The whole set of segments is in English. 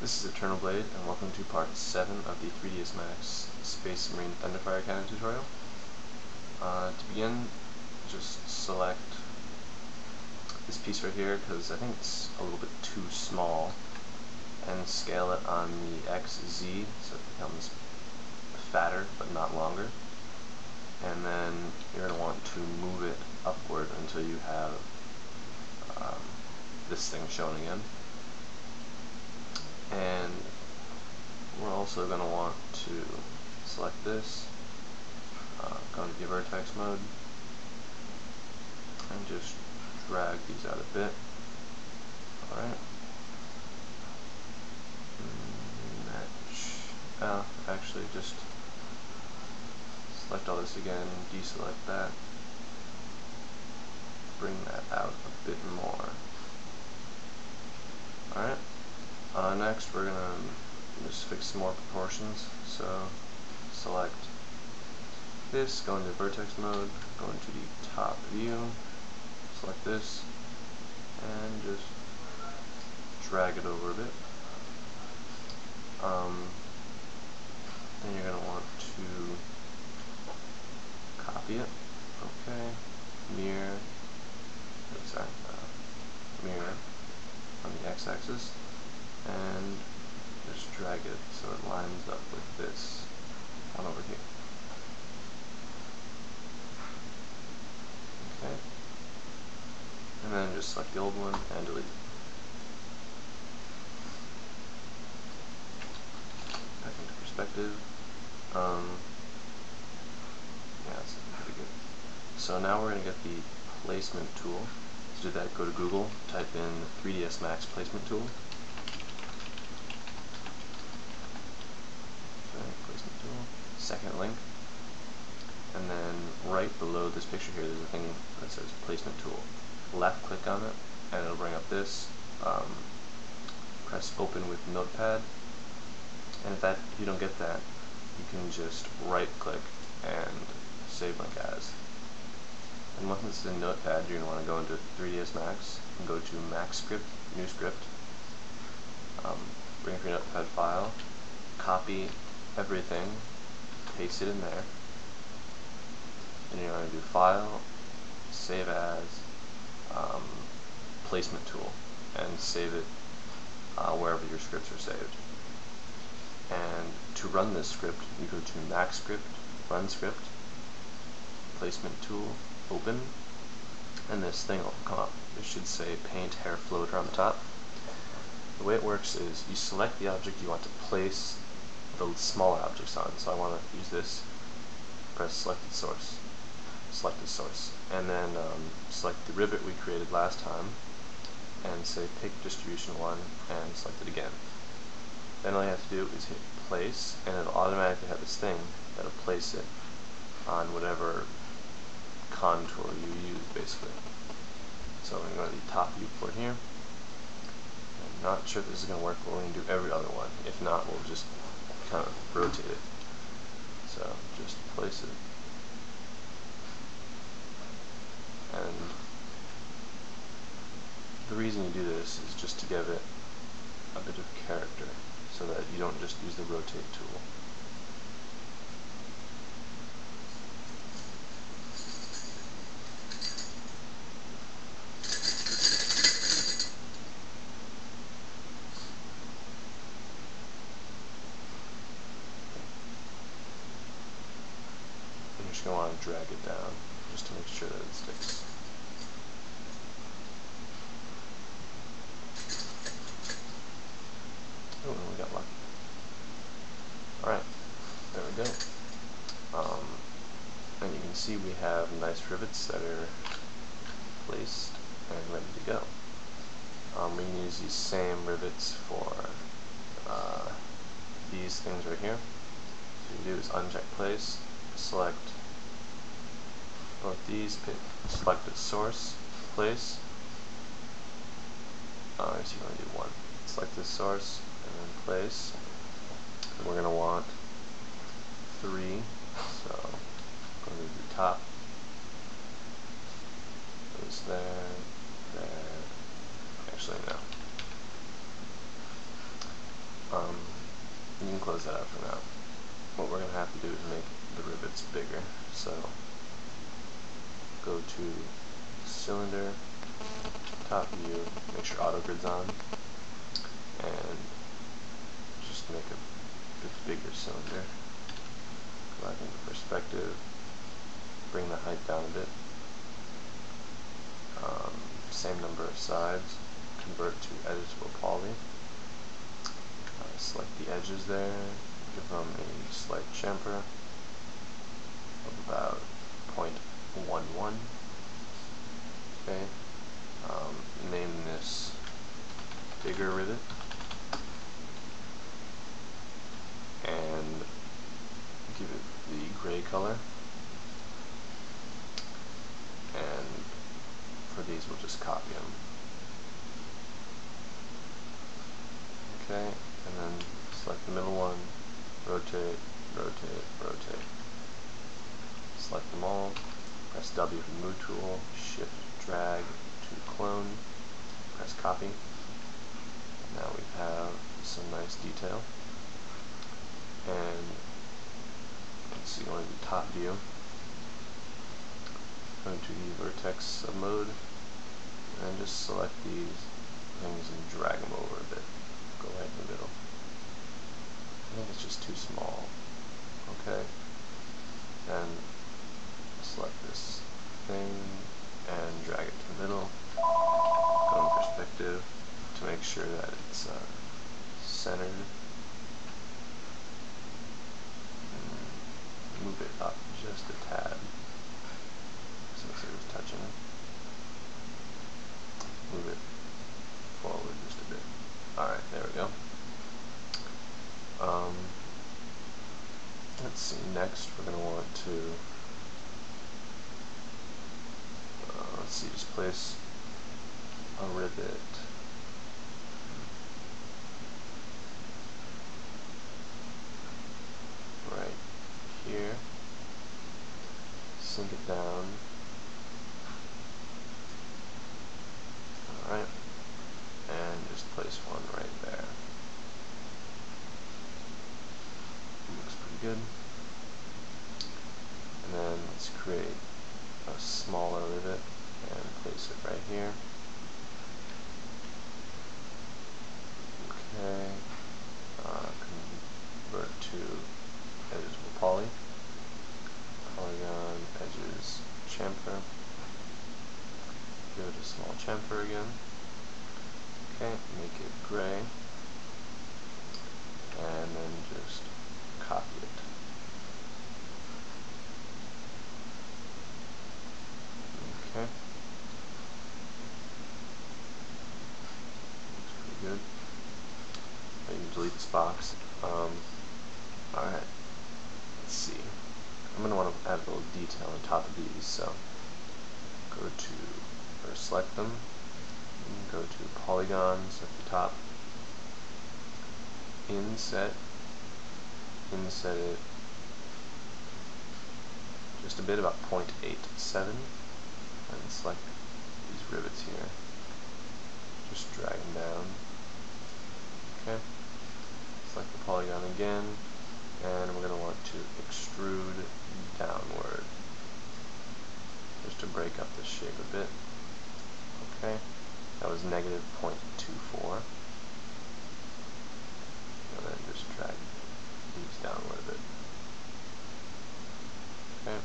This is Eternal Blade, and welcome to part 7 of the 3ds Max Space Marine Thunderfire Cannon tutorial. Uh, to begin, just select this piece right here, because I think it's a little bit too small, and scale it on the XZ so it becomes fatter but not longer. And then you're going to want to move it upward until you have um, this thing shown again and we're also going to want to select this, uh, go into vertex mode, and just drag these out a bit. Alright. Match. Uh, actually, just select all this again, deselect that, bring that out a bit more. Alright. Uh, next we're going to just fix some more proportions. So select this, go into vertex mode, go into the top view, select this, and just drag it over a bit. Um, then you're going to want to copy it. Okay, mirror, sorry, uh, mirror on the x-axis and just drag it so it lines up with this one over here. Okay. And then just select the old one and delete it. Back into perspective. Um, yeah, it's pretty good. So now we're going to get the placement tool. To do that, go to Google, type in 3ds Max placement tool, second link. And then right below this picture here, there's a thing that says placement tool. Left click on it, and it'll bring up this. Um, press open with notepad. And if that if you don't get that, you can just right click and save link as. And once it's in Notepad, you're going to want to go into 3ds Max and go to Max Script, New Script. Um, bring up your Notepad file, copy everything paste it in there. And you're going to do File, Save As, um, Placement Tool, and save it uh, wherever your scripts are saved. And to run this script, you go to Max Script, Run Script, Placement Tool, Open, and this thing will come up. It should say Paint Hair Floater on the top. The way it works is you select the object you want to place the smaller objects on. So I want to use this, press selected source, selected source, and then um, select the rivet we created last time, and say pick distribution 1, and select it again. Then all you have to do is hit place, and it'll automatically have this thing that'll place it on whatever contour you use, basically. So I'm going to go to the top viewport here. I'm not sure if this is going to work, but we're going to do every other one. If not, we'll just kind of rotate it. So just place it. And the reason you do this is just to give it a bit of character so that you don't just use the rotate tool. Drag it down just to make sure that it sticks. Oh, we got lucky. Alright, there we go. Um, and you can see we have nice rivets that are placed and ready to go. Um, we can use these same rivets for uh, these things right here. So you do is uncheck place, select both these, pick select a source, place. Uh, so you want to do one. Select the source and then place. And we're going to want three. So go to the top. Goes there, there. Actually, no. Um, you can close that out for now. What we're going to have to do is make the rivets bigger. So go to cylinder, top view, make sure auto grid's on, and just make a bigger cylinder. Go back into perspective, bring the height down a bit. Um, same number of sides, convert to editable poly. Uh, select the edges there, give them a slight chamfer of about 0.11. Okay, um, name this bigger rivet and give it the gray color. And for these we'll just copy them okay and then select the middle one. Rotate rotate rotate press W for move tool shift drag to clone press copy. Now we have some nice detail. And let's see going to the top view. Go to the vertex mode and just select these things and drag them over a bit. Go right in the middle. I think it's just too small. Okay. And select this thing and drag it to the middle go in perspective to make sure that it's uh, centered move it up just a tad since it was touching. Move it forward just a bit. Alright, there we go. Um, let's see, next we're going to want to, uh, let's just place a rivet Right here, sink it down. Alright, and just place one right there. Looks pretty good. And then let's create a smaller rivet and place it right here. Okay, uh, convert to editable poly, polygon edges chamfer, give it a small chamfer again, okay, make it gray, and then just copy it. Okay. Looks pretty good. I can delete this box. Um, Alright let's see. I'm going to want to add a little detail on top of these, so go to, or select them, and go to polygons at the top, inset, inset it just a bit about 0.87, and select these rivets here. Just drag them down. Okay. Select the polygon again, and we're going to want to extrude downward just to break up the shape a bit. Okay, that was negative 0.24. And then just drag these downward a little bit. Okay,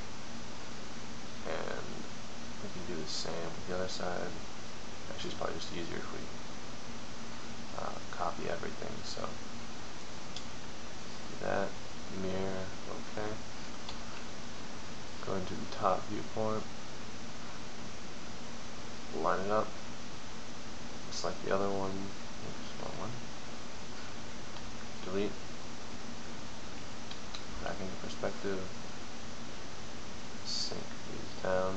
and we can do the same with the other side. Actually, it's probably just easier if we uh, copy everything. So do that mirror, okay. Go into the top viewport, line it up, just like the other one, Oops, wrong one, delete, back into perspective, sink these down,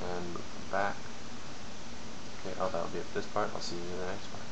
and back. Okay, oh that'll be it for this part, I'll see you in the next part.